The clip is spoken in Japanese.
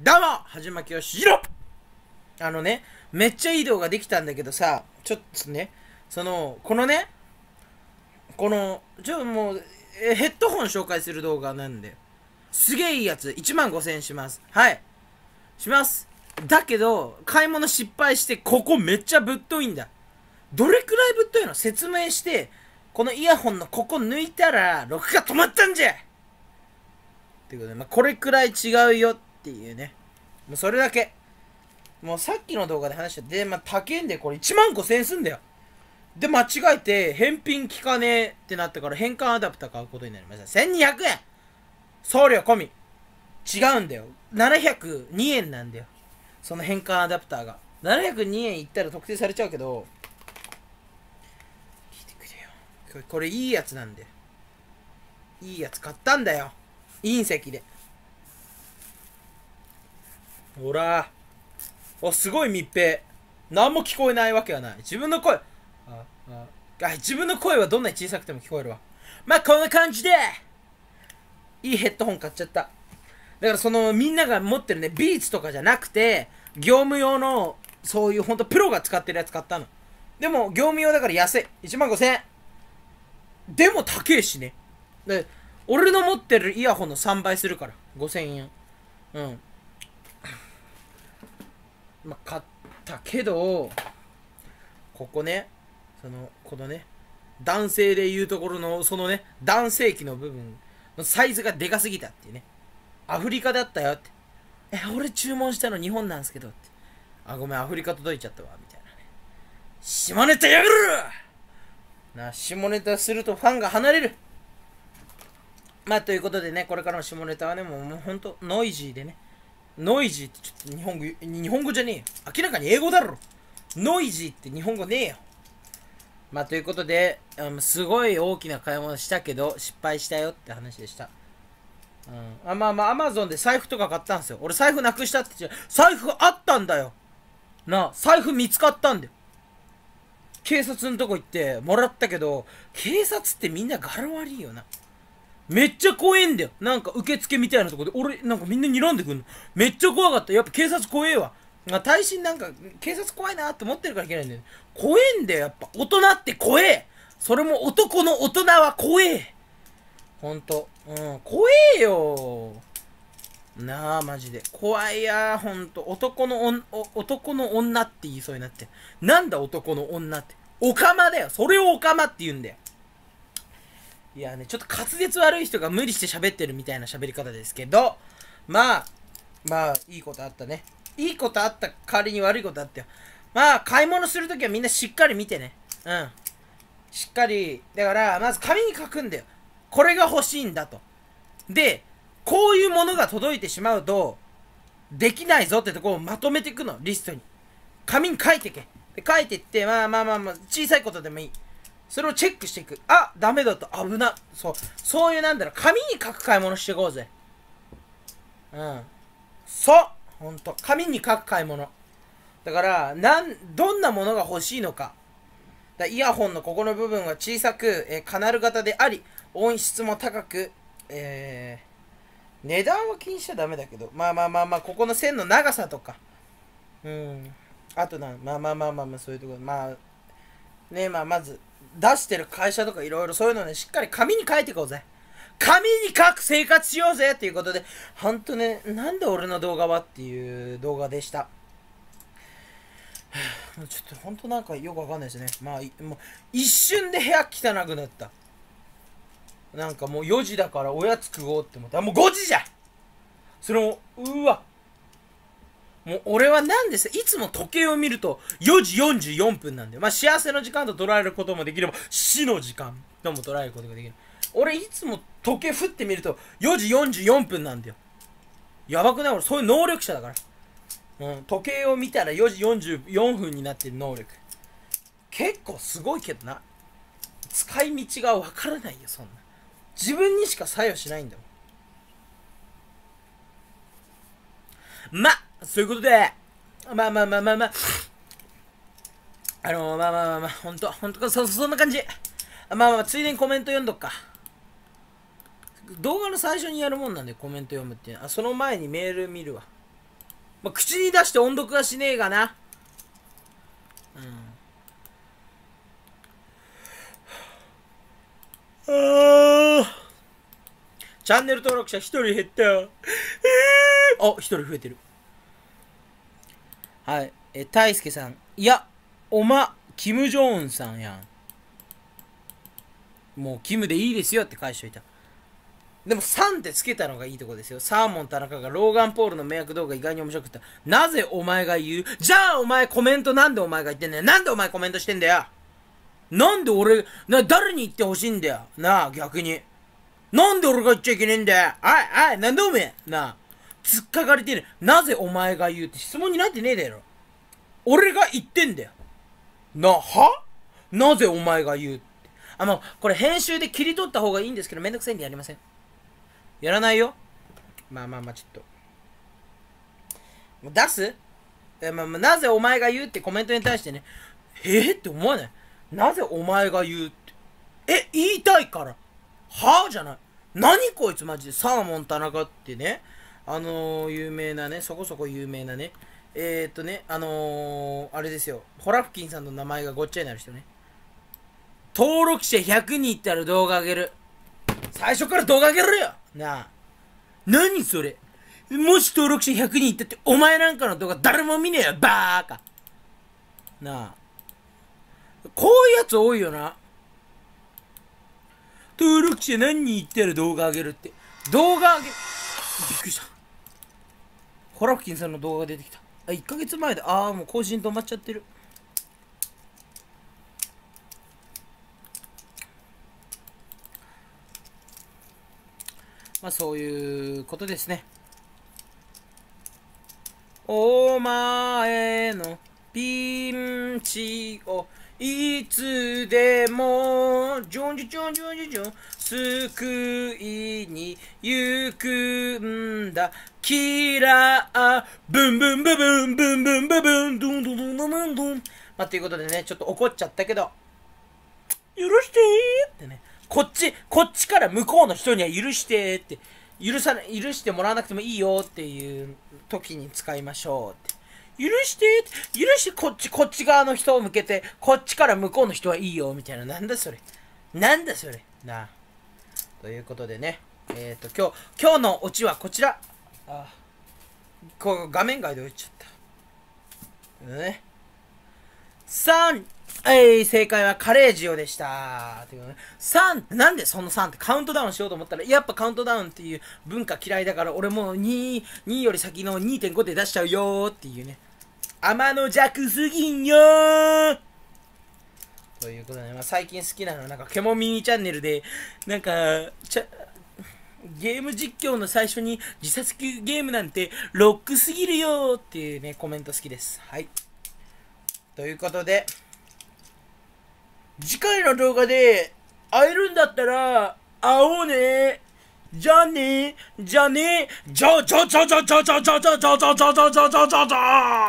どうもはじまきよしろあのね、めっちゃいい動画できたんだけどさ、ちょっとね、その、このね、この、ちょ、もう、えヘッドホン紹介する動画なんで、すげえいいやつ、1万5000円します。はい。します。だけど、買い物失敗して、ここめっちゃぶっといんだ。どれくらいぶっといの？説明して、このイヤホンのここ抜いたら、録画止まったんじゃっていうことで、まあ、これくらい違うよっていうね。もうそれだけ。もうさっきの動画で話した。で、まあ、高えんで、これ1万5000円すんだよ。で、間違えて、返品効かねえってなったから、変換アダプター買うことになりました。1200円送料込み。違うんだよ。702円なんだよ。その変換アダプターが。702円いったら特定されちゃうけど、聞いてくれよ。これこれいいやつなんで。いいやつ買ったんだよ。隕石で。ほら。お、すごい密閉。何も聞こえないわけはない。自分の声。あ、あ、自分の声はどんなに小さくても聞こえるわ。まあ、こんな感じで、いいヘッドホン買っちゃった。だからそのみんなが持ってるね、ビーツとかじゃなくて、業務用の、そういうほんとプロが使ってるやつ買ったの。でも、業務用だから安い。1万5000円。でも高えしね。で、俺の持ってるイヤホンの3倍するから。5000円。うん。まあ、買ったけど、ここね、その、このね、男性で言うところの、そのね、男性器の部分のサイズがでかすぎたっていうね。アフリカだったよって。え、俺注文したの日本なんすけどって。あ、ごめん、アフリカ届いちゃったわ、みたいなね。下ネタやがるな、下ネタするとファンが離れる。まあ、ということでね、これからの下ネタはね、もう、もうほんと、ノイジーでね。ノイジーってちょっと日本語、日本語じゃねえよ。明らかに英語だろ。ノイジーって日本語ねえよ。まあ、ということで、うんすごい大きな買い物したけど、失敗したよって話でした。うん、あまあまあ、アマゾンで財布とか買ったんですよ。俺財布なくしたって言っちゃう財布あったんだよ。なあ、財布見つかったんだよ。警察のとこ行ってもらったけど、警察ってみんな柄悪いよな。めっちゃ怖えんだよ。なんか受付みたいなとこで、俺、なんかみんな睨んでくんの。めっちゃ怖かった。やっぱ警察怖えわ。まあ、大臣なんか、警察怖いなって思ってるからいけないんだよ。怖えんだよ、やっぱ。大人って怖え。それも男の大人は怖え。ほんと。うん、怖えよ。なあ、マジで。怖いやほんと。男のお男の女って言いそうになって。なんだ男の女って。オカマだよ。それをオカマって言うんだよ。いやね、ちょっと滑舌悪い人が無理して喋ってるみたいな喋り方ですけど、まあ、まあ、いいことあったね。いいことあった代わりに悪いことあったよ。まあ、買い物するときはみんなしっかり見てね。うん。しっかり、だから、まず紙に書くんだよ。これが欲しいんだと。で、こういうものが届いてしまうと、できないぞってとこをまとめていくの、リストに。紙に書いてけ。で、書いてって、まあまあまあまあ、小さいことでもいい。それをチェックしていく。あ、ダメだと危な。そう。そういうなんだろう、紙に書く買い物していこうぜ。うん。そうほんと。紙に書く買い物。だから、なん、どんなものが欲しいのか。だイヤホンのここの部分は小さく、えーカナル型であり、音質も高く、えー、値段は気にしちゃダメだけど、まあまあまあまあ、ここの線の長さとか、うん、あとな、まあまあまあまあまあ、そういうところ、まあ、ねまあまず、出してる会社とかいろいろそういうのね、しっかり紙に書いていこうぜ。紙に書く生活しようぜっていうことで、ほんとね、なんで俺の動画はっていう動画でした。ちょっと本当なんかよくわかんないですね。まあ、もう一瞬で部屋汚くなった。なんかもう4時だからおやつ食おうって思った。もう5時じゃそれも、うわ。もう俺はなんですいつも時計を見ると4時44分なんだよ。まあ幸せの時間と捉えることもできれば死の時間とも捉えることができる。俺いつも時計振ってみると4時44分なんだよ。やばくない？俺そういう能力者だから。うん、時計を見たら4時44分になってる能力結構すごいけどな使い道がわからないよそんな自分にしか作用しないんだもんまそういうことでまあまあまあまあまあ。あのまあまあまあまあほんとほんとそそんな感じ。まあまあついでにコメント読んどっか。動画の最初にやるもんなんでコメント読むっていうあその前にメール見るわ。まあ、口に出して音読はしねえがな。うん。あチャンネル登録者一人減った。よえー、あ一人増えてる。はいえ大輔さんいやおまキム・ジョーンさんやんもうキムでいいですよって返しといたでも3ってつけたのがいいとこですよ。サーモン田中がローガン・ポールの迷惑動画意外に面白くて。なぜお前が言う？じゃあお前コメントなんでお前が言ってんだよ。なんでお前コメントしてんだよ。なんで俺、な、誰に言ってほしいんだよ。なあ、逆に。なんで俺が言っちゃいけねえんだよ。あい、あい、なんでおめえ。なあ、突っかかれてる。なぜお前が言うって質問になってねえだろ。俺が言ってんだよ。な、は？なぜお前が言うって。あ、もう、これ編集で切り取った方がいいんですけど、めんどくさいんでやりません。やらないよ。まあまあまあちょっと。出す？え、まあ、まあ、なぜお前が言うってコメントに対してね。えー、って思わない？なぜお前が言うって。え言いたいから。はあじゃない。何こいつマジで。サーモン田中ってねあの、有名なねそこそこ有名なねえー、っとねあのー、あれですよホラフキンさんの名前がごっちゃになる人ね登録者100人いったら動画あげる最初から動画あげるよなあ。何それもし登録者100人いったって、お前なんかの動画誰も見ねえよ、バーカ。なあ。こういうやつ多いよな。登録者何人いったら動画上げるって。動画上げる、びっくりした。ホラフキンさんの動画が出てきた。あ、1ヶ月前で、ああ、もう更新止まっちゃってる。まあそういうことですね。お前のピンチをいつでもジョンジョンジョンジョンジョン救いに行くんだキラーブンブンブブンブンブンブブンドンドンドンドンドンドンまあということでねちょっと怒っちゃったけど許してーってねこっち、こっちから向こうの人には許してって、許さな、許してもらわなくてもいいよっていう時に使いましょうって。許して許してこっち、こっち側の人を向けて、こっちから向こうの人はいいよみたいな。なんだそれ。なんだそれ。なあ。ということでね。えっ、ー、と、今日、今日のオチはこちら。あこう画面外で置いちゃった。ね。3、はい、正解はカレージオでした。というね、3、なんでその3ってカウントダウンしようと思ったら、やっぱカウントダウンっていう文化嫌いだから、俺もう2、2より先の2.5で出しちゃうよっていうね。天の弱すぎんよということで、まあ、最近好きなのは、なんか、ケモミニチャンネルで、なんか、ちゃ、ゲーム実況の最初に自殺級ゲームなんてロックすぎるよっていうね、コメント好きです。はい。ということで、次回の動画で会えるんだったら、会おうねじゃあねじゃあねじゃあじゃあじゃあじゃあじゃあじゃあじゃあじゃあじゃあじゃあじゃあじゃあじゃあじゃあ